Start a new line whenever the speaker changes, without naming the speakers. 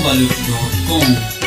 www.valute.com